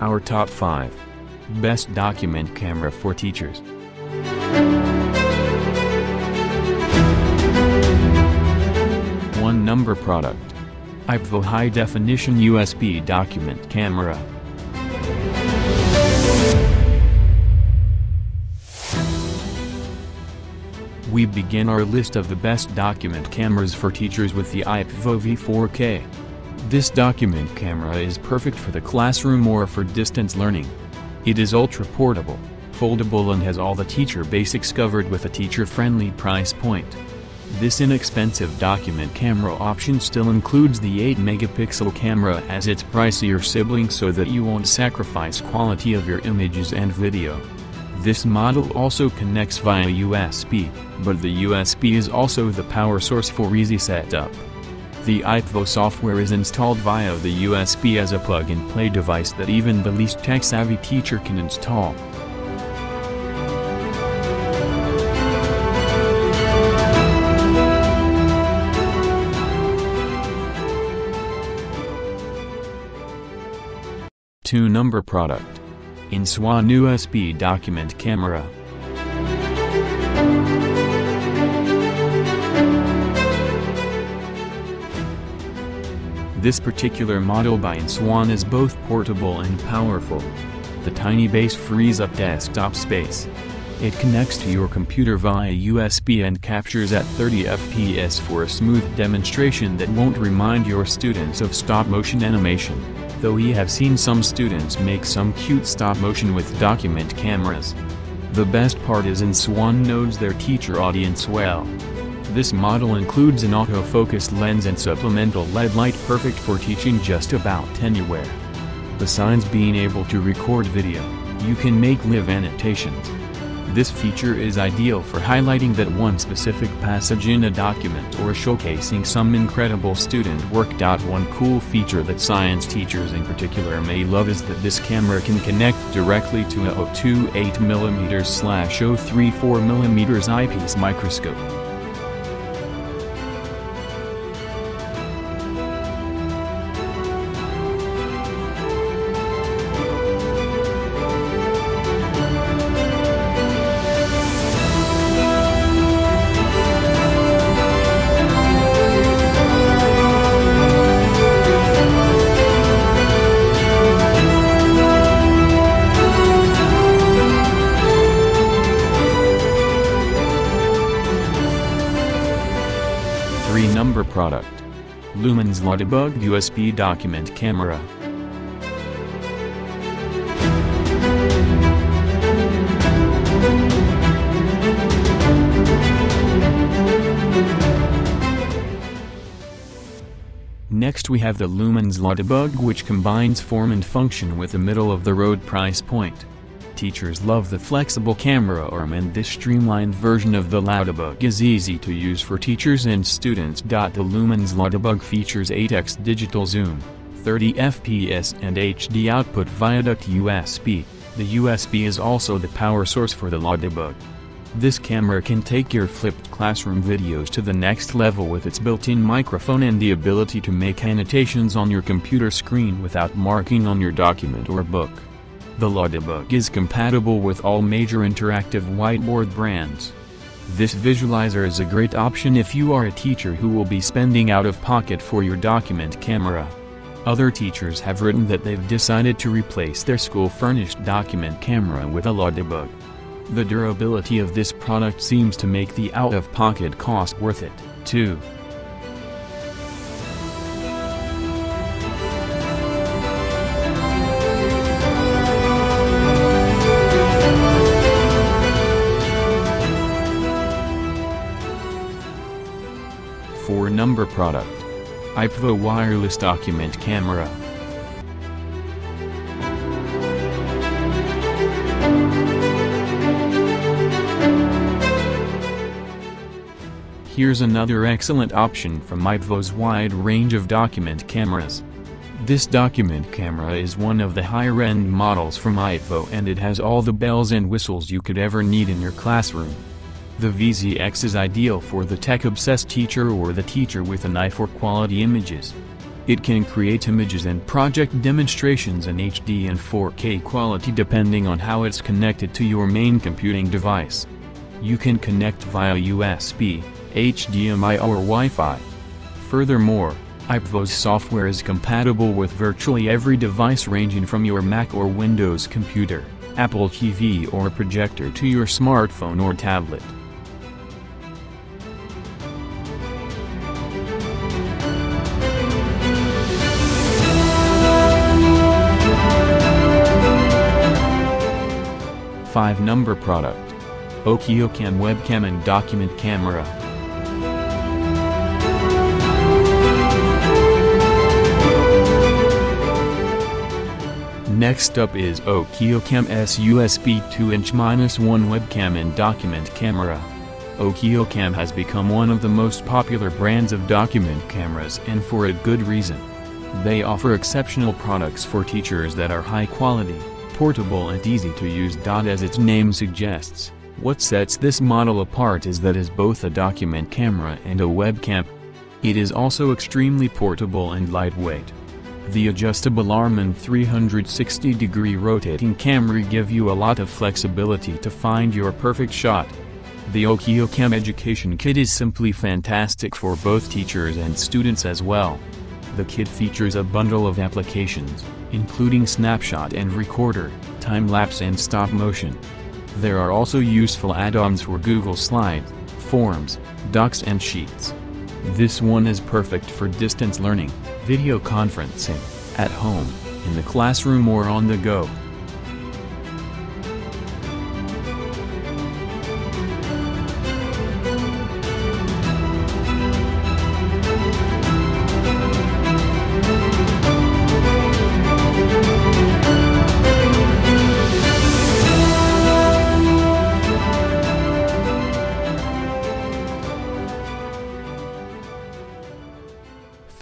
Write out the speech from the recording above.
Our top 5 Best Document Camera for Teachers. One number product. IPEVO High Definition USB Document Camera. We begin our list of the best document cameras for teachers with the IPEVO V4K. This document camera is perfect for the classroom or for distance learning. It is ultra portable, foldable and has all the teacher basics covered with a teacher-friendly price point. This inexpensive document camera option still includes the 8-megapixel camera as its pricier sibling so that you won't sacrifice quality of your images and video. This model also connects via USB, but the USB is also the power source for easy setup. The IPEVO software is installed via the USB as a plug-and-play device that even the least tech-savvy teacher can install. Two number product. InSwan USB document camera. This particular model by InSwan is both portable and powerful. The tiny base frees up desktop space. It connects to your computer via USB and captures at 30 fps for a smooth demonstration that won't remind your students of stop-motion animation, though we have seen some students make some cute stop-motion with document cameras. The best part is InSwan knows their teacher audience well. This model includes an autofocus lens and supplemental LED light perfect for teaching just about anywhere. Besides being able to record video, you can make live annotations. This feature is ideal for highlighting that one specific passage in a document or showcasing some incredible student work. One cool feature that science teachers in particular may love is that this camera can connect directly to a 028mm slash 034mm eyepiece microscope. Three number product. Lumens Ladybug USB document camera. Next we have the Lumens Ladybug which combines form and function with a middle-of-the-road price point. Teachers love the flexible camera arm and this streamlined version of the Ladybug is easy to use for teachers and students. The Lumens Ladybug features 8x digital zoom, 30 fps and HD output via duct USB. The USB is also the power source for the Ladybug. This camera can take your flipped classroom videos to the next level with its built-in microphone and the ability to make annotations on your computer screen without marking on your document or book. The Ladybug is compatible with all major interactive whiteboard brands. This visualizer is a great option if you are a teacher who will be spending out of pocket for your document camera. Other teachers have written that they've decided to replace their school-furnished document camera with a Ladybug. The durability of this product seems to make the out-of-pocket cost worth it, too. Number product. IPEVO wireless document camera. Here's another excellent option from IPEVO's wide range of document cameras. This document camera is one of the higher-end models from IPEVO and it has all the bells and whistles you could ever need in your classroom. The VZ-X is ideal for the tech-obsessed teacher or the teacher with an eye for quality images. It can create images and project demonstrations in HD and 4K quality depending on how it's connected to your main computing device. You can connect via USB, HDMI or Wi-Fi. Furthermore, IPEVO's software is compatible with virtually every device ranging from your Mac or Windows computer, Apple TV or projector to your smartphone or tablet. Five number product. OkioCam webcam and document camera. Next up is OkioCam S USB 2-inch-1 webcam and document camera. OkioCam has become one of the most popular brands of document cameras and for a good reason. They offer exceptional products for teachers that are high quality, portable and easy to use. As its name suggests, what sets this model apart is that it is both a document camera and a webcam. It is also extremely portable and lightweight. The adjustable arm and 360-degree rotating camera give you a lot of flexibility to find your perfect shot. The OkioCam Education Kit is simply fantastic for both teachers and students as well. The kit features a bundle of applications, including snapshot and recorder, time-lapse and stop motion. There are also useful add-ons for Google Slides, Forms, Docs and Sheets. This one is perfect for distance learning video conferencing, at home, in the classroom or on the go.